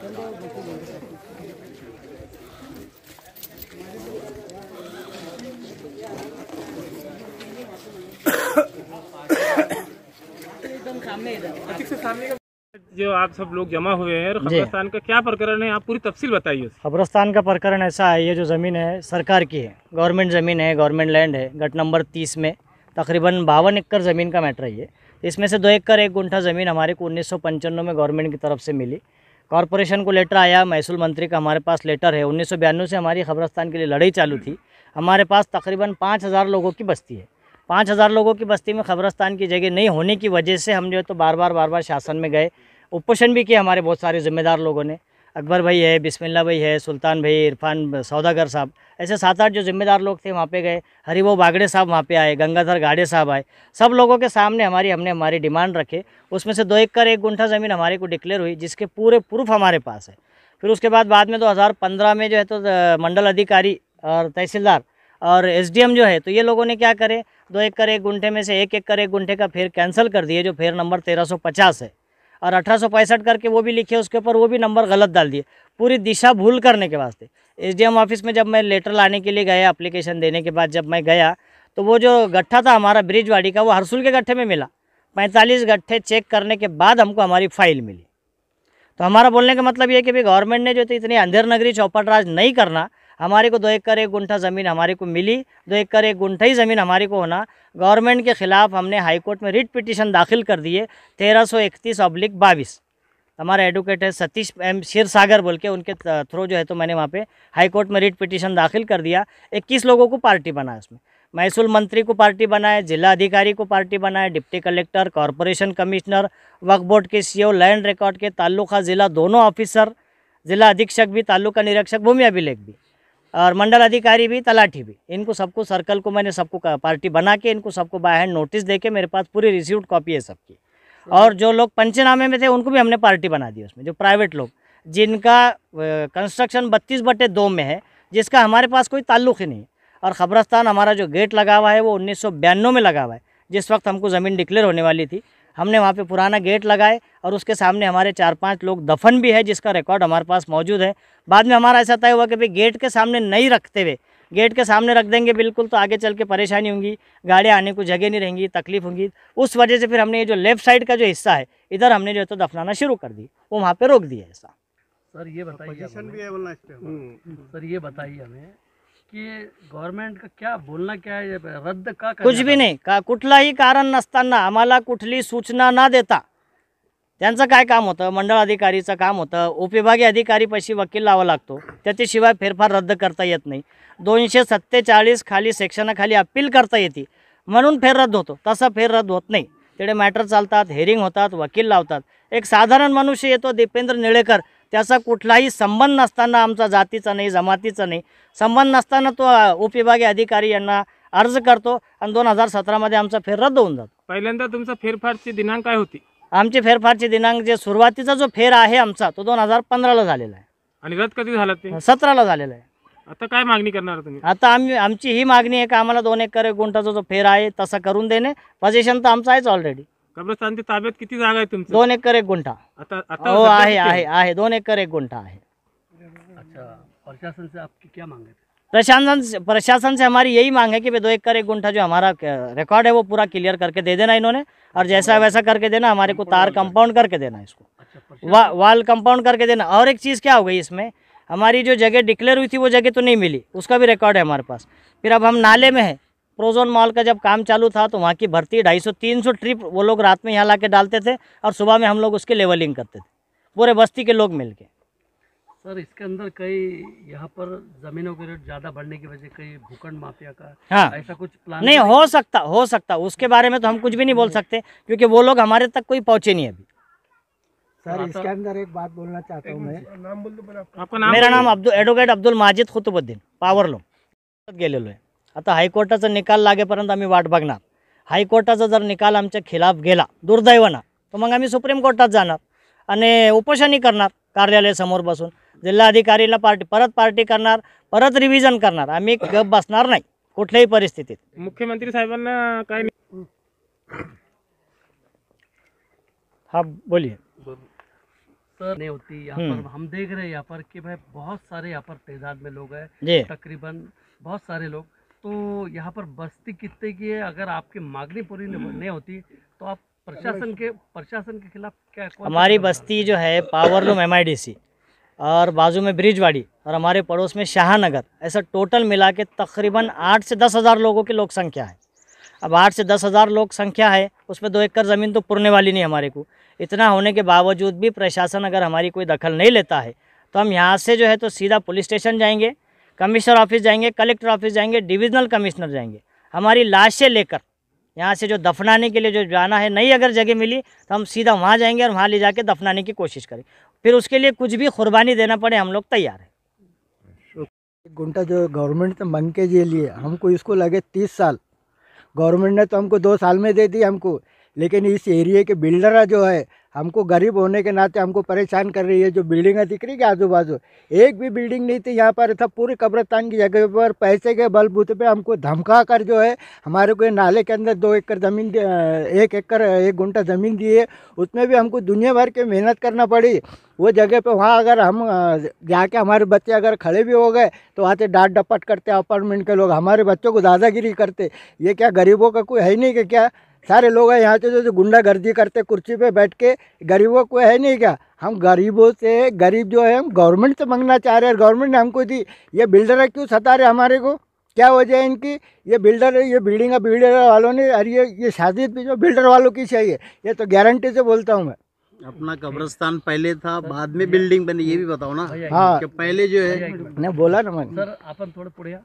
जो आप सब लोग जमा हुए हैं और खबरस्तान का क्या प्रकरण है? आप पूरी तफसील बताइए। खबरस्तान का प्रकरण ऐसा है ये जो ज़मीन है सरकार की है। गवर्नमेंट ज़मीन है गवर्नमेंट लैंड है गट नंबर तीस में। तकरीबन बावन एकड़ ज़मीन का मैटर है ये। इसमें से दो एकड़ एक गुंठा ज़मीन हमारे को उन्नीस सौ पंचानवे में गवर्नमेंट की तरफ़ से मिली। कॉरपोरेशन को लेटर आया, महसूल मंत्री का हमारे पास लेटर है। उन्नीस से हमारी खबरस्तान के लिए लड़ाई चालू थी। हमारे पास तकरीबन पाँच हज़ार लोगों की बस्ती है। पाँच हज़ार लोगों की बस्ती में खबरस्तान की जगह नहीं होने की वजह से हम जो है तो बार बार बार बार शासन में गए। उपोषण भी किया हमारे बहुत सारे जिम्मेदार लोगों ने। अकबर भाई है बिस्मिल्ला भाई है, सुल्तान भाई, इरफान सौदागर साहब, ऐसे सात आठ जो जिम्मेदार लोग थे वहाँ पे गए। हरिभो बागड़े साहब वहाँ पे आए, गंगाधर गाड़े साहब आए। सब लोगों के सामने हमारी, हमने हमारी डिमांड रखे। उसमें से दो एकड़ एक गुंठा ज़मीन हमारे को डिक्लेयर हुई, जिसके पूरे प्रूफ हमारे पास है। फिर उसके बाद बाद में 2015 में जो है तो मंडल अधिकारी और तहसीलदार और एसडीएम जो है तो ये लोगों ने क्या करे? दो एकड़ एक गुंठे में से एक एकड़ एक गुंठे का फेर कैंसिल कर दिए, जो फेर नंबर 1350 है। और अठारह करके वो भी लिखे, उसके ऊपर वो भी नंबर गलत डाल दिए। पूरी दिशा भूल करने के वास्ते। एसडीएम ऑफ़िस में जब मैं लेटर लाने के लिए गया एप्लीकेशन देने के बाद जब मैं गया तो वो जो गट्ठा था हमारा ब्रिजवाड़ी का, वो हरसुल के गट्ठे में मिला। पैंतालीस गट्ठे चेक करने के बाद हमको हमारी फ़ाइल मिली। तो हमारा बोलने का मतलब ये कि भाई गवर्नमेंट ने जो तो इतनी अंधेर नगरी चौपट राज नहीं करना हमारे को दो एकड़ एक गुंठा ज़मीन हमारे को मिली, दो एकड़ एक गुंठा ही ज़मीन हमारे को होना। गवर्नमेंट के ख़िलाफ़ हमने हाई कोर्ट में रिट पिटीशन दाखिल कर दिए तेरह सौ इकतीस अब्लिक बाईस। हमारा एडवोकेट है सतीश एम क्षीर सागर बोल के, उनके थ्रू जो है तो मैंने वहाँ पे हाई कोर्ट में रिट पिटीशन दाखिल कर दिया। इक्कीस लोगों को पार्टी बनाया उसमें। महसूल मंत्री को पार्टी बनाए जिला अधिकारी को पार्टी बनाए deputy collector, corporation commissioner, Waqf board के सीओ लैंड रिकॉर्ड के ताल्लुका ज़िला दोनों ऑफिसर जिला अधीक्षक भी, ताल्लुका निरीक्षक, भूमि अभिलेख भी। और मंडल अधिकारी भी, तलाठी भी। इनको सबको सर्कल को मैंने सबको पार्टी बना के इनको सबको बाय हैंड नोटिस दे के मेरे पास पूरी रिसीव्ड कॉपी है सबकी। और जो लोग पंचनामे में थे, उनको भी हमने पार्टी बना दी उसमें, जो प्राइवेट लोग। जिनका कंस्ट्रक्शन बत्तीस बटे दो में है, जिसका हमारे पास कोई ताल्लुक ही नहीं। और खबरस्तान हमारा जो गेट लगा हुआ है, वो उन्नीस में लगा हुआ है। जिस वक्त हमको ज़मीन डिक्लेयर होने वाली थी हमने वहाँ पे पुराना गेट लगाए और उसके सामने हमारे चार पाँच लोग दफन भी है जिसका रिकॉर्ड हमारे पास मौजूद है। बाद में हमारा ऐसा तय हुआ कि भाई गेट के सामने नहीं रखते हुए गेट के सामने रख देंगे बिल्कुल तो आगे चल के परेशानी होंगी गाड़ियाँ आने को जगह नहीं रहेंगी तकलीफ़ होंगी। उस वजह से फिर हमने ये जो लेफ़्ट साइड का जो हिस्सा है इधर हमने जो है तो दफनाना शुरू कर दी वो वहाँ पर रोक दिया ऐसा। सर ये बताइए आप हमें- भी है बोलना इस पे। हमारा। सर ये बताइए हमें कि गवर्नमेंट का क्या बोलना क्या है रद्द का कुछ भी नाही का कुठलाही कारण नसताना आम्हाला कुठली सूचना न देता त्यांचं काय काम होतं? मंडळ अधिकारीचं काम होतं उपविभागीय अधिकारीपाशी वकील लावा लागतो. त्याच्याशिवाय फेरफार रद्द करता येत नाही. दोनशे सत्तेचाळीस खाली सेक्शनाखाली अपील करता येते. म्हणून फेर रद्द होतो. तसा फेर रद्द होत नाही. तिकडे मॅटर चालतात हेरिंग होतात वकील लावतात. एक साधारण मनुष्य येतो दीपेंद्र निळेकर. त्याचा कुठलाही संबंध नसताना आमचा जातीचा नाही जमातीचा नाही. संबंध नसताना तो उपविभागीय अधिकारी यांना अर्ज करतो आणि दोन हजार सतरामध्ये आमचा फेर रद्द होऊन जातो. पहिल्यांदा तुमचा फेरफारची दिनांक काय होती? आमची फेरफारची दिनांक जे सुरुवातीचा जो फेर आहे आमचा तो दोन हजार पंधराला झालेला आणि रद्द कधी झाला ते? आहे सतराला झालेला आहे. आता काय मागणी करणार तुम्ही? आता आम्ही आमची ही मागणी आहे की आम्हाला दोन एकर एक गुंठाचा जो फेर आहे तसा करून देणे. पोझिशन तर आमचं आहेच ऑलरेडी कब्रस्तानच्या ताब्यात किती जागा आहे तुमचं? दोन एकर एक गुंठा. आता आता हो सध्या आहे किती आहे आहे? दोन एकर एक गुंठा आहे. अच्छा प्रशासन से आपकी क्या मांग है प्रशासन से प्रशासन से हमारी यही मांग है कि भाई दो एकड़ एक गुंठा जो हमारा रिकॉर्ड है वो पूरा क्लियर करके दे देना इन्होंने। और जैसा वैसा करके देना हमारे को तार कंपाउंड करके देना इसको। अच्छा वा, वाल कंपाउंड करके देना। और एक चीज़ क्या हो गई इसमें? हमारी जो जगह डिक्लेयर हुई थी वो जगह तो नहीं मिली। उसका भी रिकॉर्ड है हमारे पास। फिर अब हम नाले में हैं। प्रोजोन मॉल का जब काम चालू था तो वहाँ की भर्ती ढाई सौ तीन सौ ट्रिप वो लोग रात में यहाँ ला के डालते थे और सुबह में हम लोग उसकी लेवलिंग करते थे। पूरे बस्ती के लोग मिल के सर इसके अंदर कई यहाँ पर जमीनों के रेट ज़्यादा बढ़ने की वजह कई भूखंड माफिया का हाँ। ऐसा कुछ प्लान नहीं हो सकता हो सकता उसके बारे में तो हम कुछ भी नहीं बोल सकते क्योंकि वो लोग हमारे तक कोई पहुँचे नहीं अभी। सर इसके अंदर एक बात बोलना चाहता हूँ मैं। नाम बोल दो आपका। नाम मेरा नाम अब्दुल ॲडव्होकेट अब्दुल माजिद खुतुबुद्दीन गेलेलो आहे आता हायकोर्टाचा निकाल लागेपर्यंत आम्ही वाट बघणार. हायकोर्टाचा जर निकाल आमच्या खिलाफ गेला दुर्दैवानं तर मग आम्ही सुप्रीम कोर्टात जाणार आणि उपोषणही करणार कार्यालयासमोर बसून. जिल्हाधिकारीला पार्टी परत पार्टी करणार परत रिव्हिजन करणार. आम्ही गप बसणार नाही कुठल्याही परिस्थितीत. मुख्यमंत्री साहेबांना काय हा बोलिये सर नहीं होती यहाँ। पर हम देख रहे हैं यहाँ पर कि भाई बहुत सारे यहाँ पर तादाद में लोग हैं तकरीबन बहुत सारे लोग। तो यहाँ पर बस्ती कितने की है? अगर आपकी मांगनी पूरी नहीं नहीं होती तो आप प्रशासन के प्रशासन के खिलाफ क्या हमारी बस्ती जो है पावरलूम एम और बाजू में ब्रिजवाड़ी और हमारे पड़ोस में शाहनगर ऐसा टोटल मिला के तकरीबन आठ से दस हज़ार लोगों की लोक संख्या है। अब आठ से दस हज़ार लोक संख्या है उसमें दो एकड़ ज़मीन तो पुरने वाली नहीं हमारे को। इतना होने के बावजूद भी प्रशासन अगर हमारी कोई दखल नहीं लेता है तो हम यहाँ से जो है तो सीधा पुलिस स्टेशन जाएँगे कमिश्नर ऑफ़िस जाएँगे, कलेक्टर ऑफ़िस जाएँगे, डिविजनल कमिश्नर जाएँगे। हमारी लाशें लेकर, यहाँ से जो दफनाने के लिए जो जाना है, नई अगर जगह मिली तो हम सीधा वहाँ जाएँगे और वहाँ ले जाके दफनाने की कोशिश करें। फिर उसके लिए कुछ भी कुर्बानी देना पड़े, हम लोग तैयार हैं। एक गुंटा जो गवर्नमेंट ने मांग के लिए, हमको इसको लगे तीस साल। गवर्नमेंट ने तो हमको दो साल में दे दी हमको। लेकिन इस एरिया के बिल्डर जो है, हमको गरीब होने के नाते हमको परेशान कर रही है। जो बिल्डिंगें दिख रही है आजू बाजू एक भी बिल्डिंग नहीं थी यहाँ पर था पूरे कब्रस्तान की जगह पर पैसे के बलबूते पे हमको धमका कर जो है, हमारे को नाले के अंदर दो एकड़ ज़मीन एक एकड़, एक गुंटा ज़मीन दी है, उसमें भी हमको दुनिया भर के मेहनत करना पड़ी। वो जगह पे वहाँ अगर हम जाके हमारे बच्चे अगर खड़े भी हो गए तो वहाँ से डांट डपट करते अपार्टमेंट के लोग, हमारे बच्चों को दादागिरी करते। ये क्या गरीबों का कोई है नहीं क्या? सारे लोग हैं यहाँ से जो जो गुंडागर्दी करते कुर्सी पे बैठ के गरीबों को है नहीं क्या? हम गरीबों से गरीब जो है हम गवर्नमेंट से मांगना चाह रहे हैं। गवर्नमेंट ने हमको दी ये बिल्डर क्यों सता रहे हमारे को? क्या वजह है इनकी? ये बिल्डर ये बिल्डिंग बिल्डर वालों ने अरे ये ये शादी भी जो बिल्डर वालों की चाहिए ये तो गारंटी से बोलता हूँ मैं। अपना कब्रिस्तान पहले था बाद में बिल्डिंग बनी ये भी बताओ ना हाँ। पहले जो है बोला ना मैंने। सर आपण थोडं पुढे या